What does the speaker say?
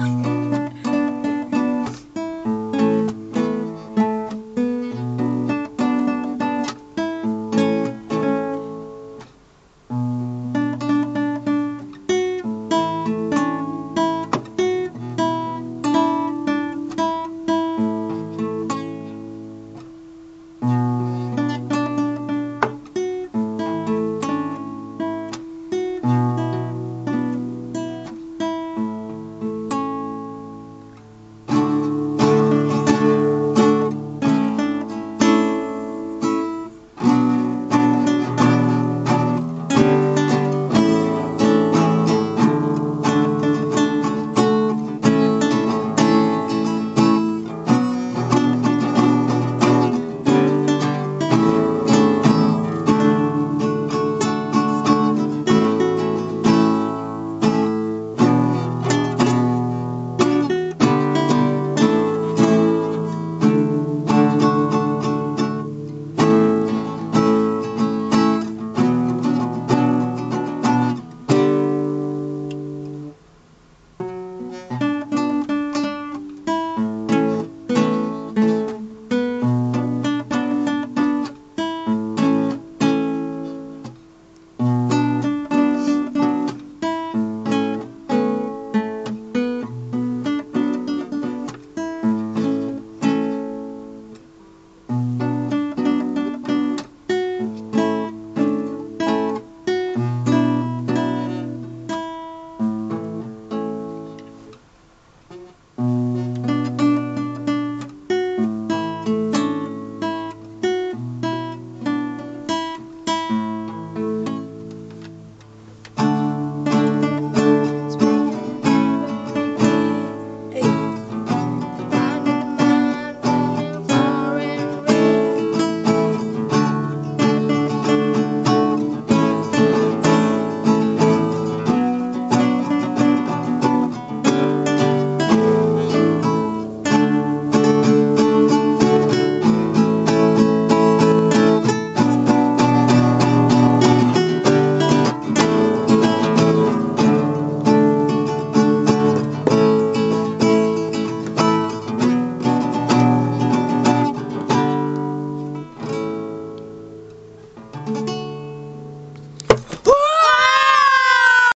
Mm-hmm.